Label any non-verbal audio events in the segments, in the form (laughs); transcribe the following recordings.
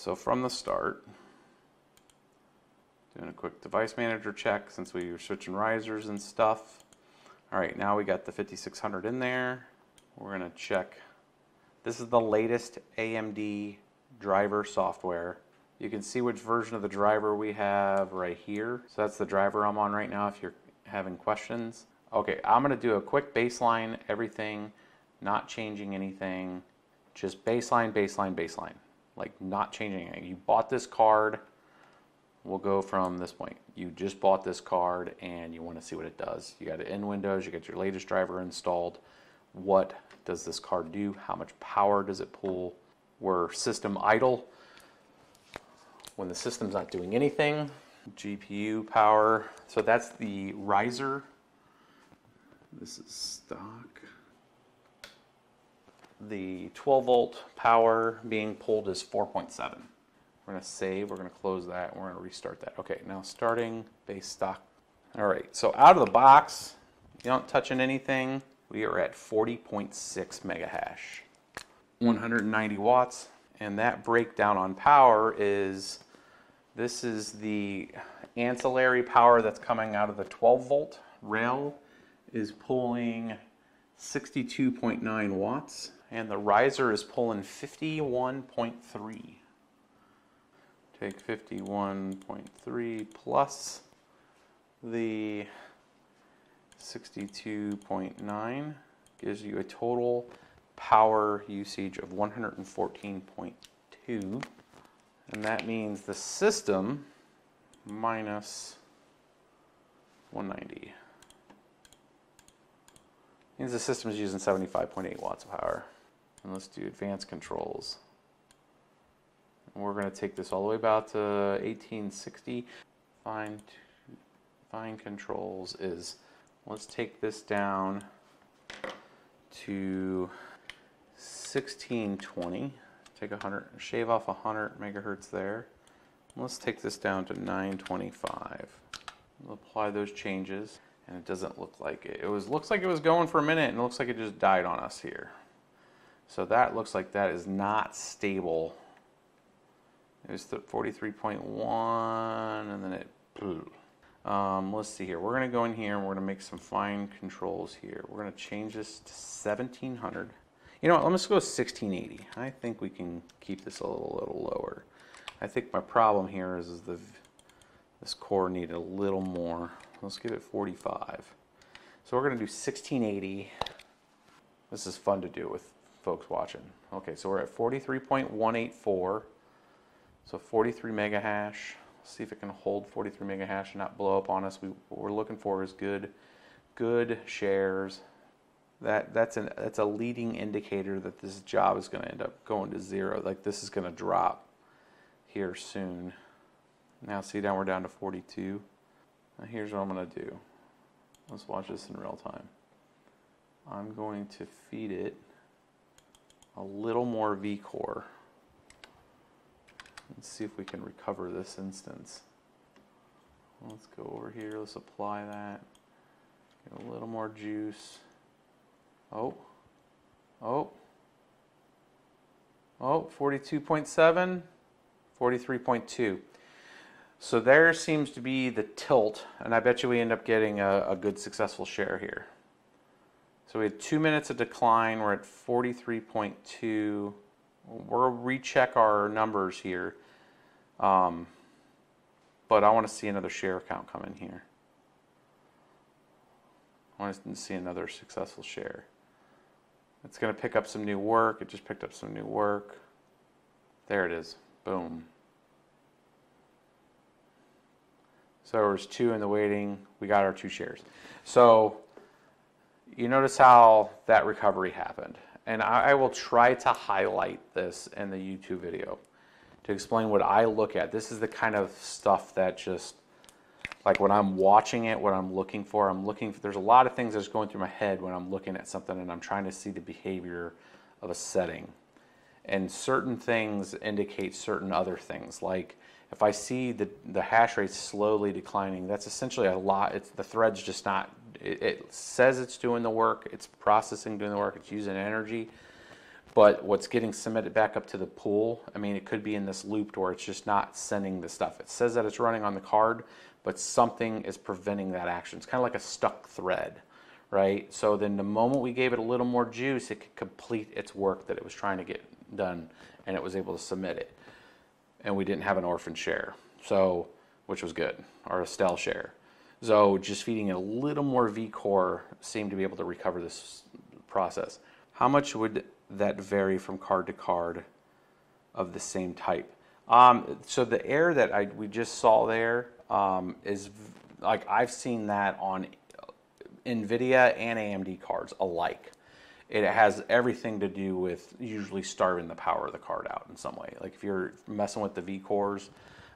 So from the start, doing a quick device manager check since we were switching risers and stuff. All right, now we got the 5600 in there. We're gonna check. This is the latest AMD driver software. You can see which version of the driver we have right here. So that's the driver I'm on right now if you're having questions. Okay, I'm gonna do a quick baseline, everything, not changing anything, just baseline, baseline, baseline like not changing it. You bought this card, we'll go from this point. You just bought this card and you want to see what it does. You got it in Windows, you get your latest driver installed. What does this card do? How much power does it pull? We're system idle. When the system's not doing anything, GPU power. So that's the riser. This is stock the 12 volt power being pulled is 4.7. We're to save, we're going to close that, we're to restart that. Okay, now starting base stock. All right, so out of the box, you don't touching anything, we are at 40.6 mega hash, 190 watts, and that breakdown on power is, this is the ancillary power that's coming out of the 12 volt rail is pulling 62.9 watts and the riser is pulling 51.3. Take 51.3 plus the 62.9 gives you a total power usage of 114.2 and that means the system minus 190 means the system is using 75.8 watts of power. And let's do advanced controls. And we're going to take this all the way about to 1860. Fine, fine controls is, let's take this down to 1620. Take 100, shave off 100 megahertz there. Let's take this down to 925. We'll apply those changes and it doesn't look like it. It was looks like it was going for a minute and it looks like it just died on us here. So that looks like that is not stable. It was 43.1 and then it um, let's see here. We're going to go in here and we're going to make some fine controls here. We're going to change this to 1700. You know what? Let's go 1680. I think we can keep this a little, little lower. I think my problem here is, is the this core needed a little more. Let's give it 45. So we're going to do 1680. This is fun to do with folks watching. Okay, so we're at 43.184. So 43 mega hash. Let's see if it can hold 43 mega hash and not blow up on us. We, what we're looking for is good, good shares. That that's an that's a leading indicator that this job is going to end up going to zero. Like this is going to drop here soon. Now see down we're down to 42. Now here's what I'm going to do. Let's watch this in real time. I'm going to feed it a little more vCore. Let's see if we can recover this instance. Let's go over here, let's apply that. Get a little more juice. Oh, oh, oh, 42.7, 43.2. So there seems to be the tilt, and I bet you we end up getting a, a good successful share here. So we had two minutes of decline. We're at 43.2. We'll recheck our numbers here. Um, but I want to see another share count come in here. I want to see another successful share. It's going to pick up some new work. It just picked up some new work. There it is. Boom. So there was two in the waiting. We got our two shares. So you notice how that recovery happened. And I, I will try to highlight this in the YouTube video to explain what I look at. This is the kind of stuff that just, like when I'm watching it, what I'm looking for, I'm looking for, there's a lot of things that's going through my head when I'm looking at something and I'm trying to see the behavior of a setting. And certain things indicate certain other things. Like if I see the, the hash rate slowly declining, that's essentially a lot. It's, the thread's just not, it, it says it's doing the work, it's processing doing the work, it's using energy, But what's getting submitted back up to the pool, I mean, it could be in this loop where it's just not sending the stuff. It says that it's running on the card, but something is preventing that action. It's kind of like a stuck thread, right? So then the moment we gave it a little more juice, it could complete its work that it was trying to get done, and it was able to submit it. And we didn't have an orphan share, so which was good, or a stale share. So just feeding a little more V-core seemed to be able to recover this process. How much would that vary from card to card of the same type? Um, so the error that I, we just saw there um, is like I've seen that on NVIDIA and AMD cards alike. It has everything to do with usually starving the power of the card out in some way. Like if you're messing with the V cores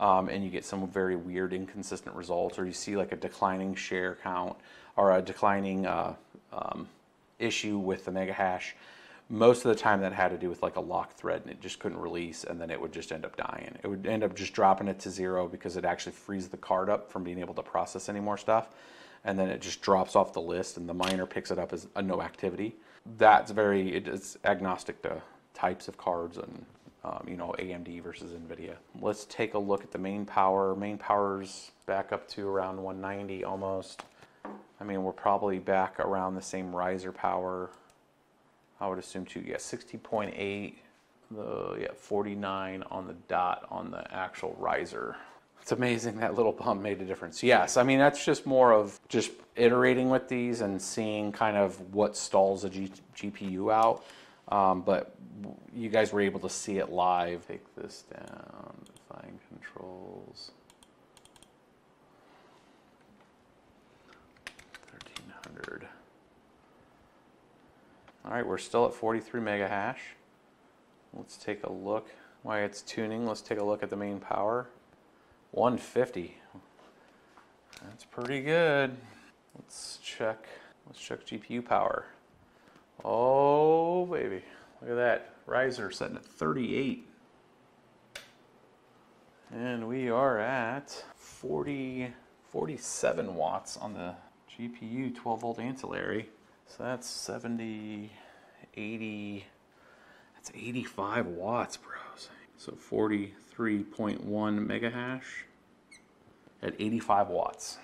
um, and you get some very weird, inconsistent results, or you see like a declining share count or a declining uh, um, issue with the mega hash, most of the time that had to do with like a lock thread and it just couldn't release and then it would just end up dying. It would end up just dropping it to zero because it actually frees the card up from being able to process any more stuff. And then it just drops off the list and the miner picks it up as a no activity. That's very, it is agnostic to types of cards and, um, you know, AMD versus NVIDIA. Let's take a look at the main power. Main power's back up to around 190 almost. I mean, we're probably back around the same riser power. I would assume too. Yeah, 60.8. The yeah, 49 on the dot on the actual riser. It's amazing that little bump made a difference. Yes, I mean that's just more of just iterating with these and seeing kind of what stalls a G- GPU out. Um, but you guys were able to see it live. Take this down. Define controls. 1300. All right, we're still at 43 mega hash. Let's take a look. While it's tuning, let's take a look at the main power. 150. That's pretty good. Let's check. Let's check GPU power. Oh baby, look at that riser setting at 38. And we are at 40, 47 watts on the GPU 12 volt ancillary. So that's 70, 80, that's 85 watts, bros. So 43.1 mega hash at 85 watts.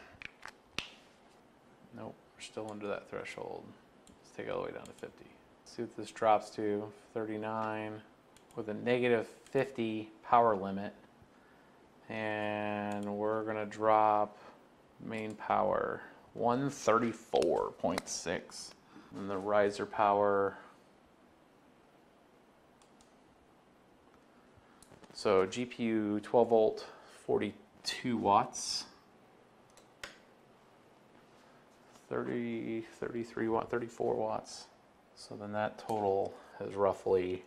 Nope, we're still under that threshold. Take it all the way down to 50. see what this drops to 39 with a negative 50 power limit. And we're gonna drop main power 134.6. And the riser power. So GPU 12 volt, 42 watts. 30, 33 watt, 34 watts. So then that total is roughly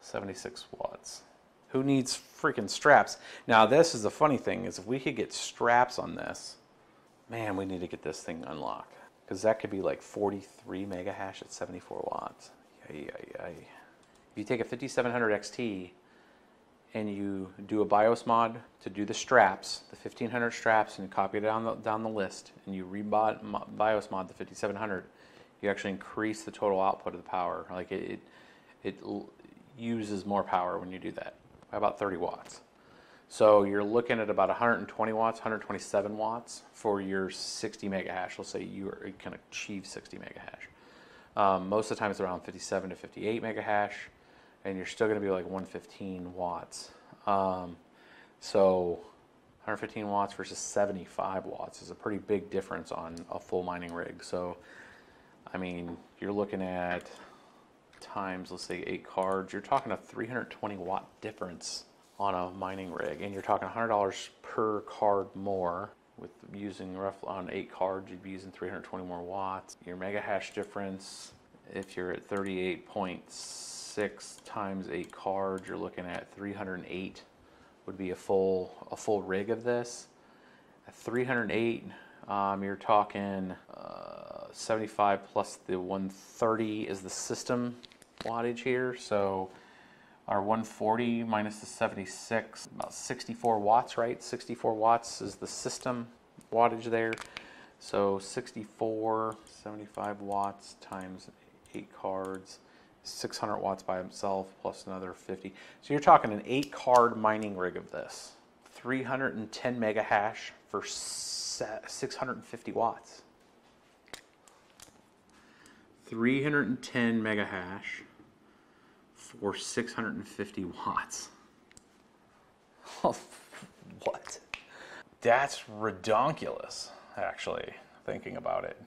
76 watts. Who needs freaking straps? Now this is the funny thing is if we could get straps on this, man, we need to get this thing unlocked because that could be like 43 mega hash at 74 watts. Yay, yay, yay. If you take a 5700 XT and you do a BIOS mod to do the straps, the 1500 straps, and you copy it down the, down the list, and you rebot mo- BIOS mod the 5700, you actually increase the total output of the power. Like it, it, it uses more power when you do that by about 30 watts. So you're looking at about 120 watts, 127 watts for your 60 mega hash. Let's say you can achieve 60 mega hash. Um, most of the time it's around 57 to 58 mega hash, and you're still going to be like 115 watts. Um, so 115 watts versus 75 watts is a pretty big difference on a full mining rig. So, I mean, you're looking at times, let's say eight cards, you're talking a 320 watt difference on a mining rig, and you're talking $100 per card more. With using roughly on eight cards, you'd be using 320 more watts. Your mega hash difference, if you're at 38.6 times eight cards, you're looking at 308 would be a full a full rig of this. At 308, um, you're talking uh, 75 plus the 130 is the system wattage here. So our 140 minus the 76, about 64 watts, right? 64 watts is the system wattage there. So 64, 75 watts times eight cards 600 watts by himself plus another 50. So you're talking an eight card mining rig of this. 310 mega hash for 650 watts. 310 mega hash for 650 watts. (laughs) what? That's redonkulous, actually, thinking about it.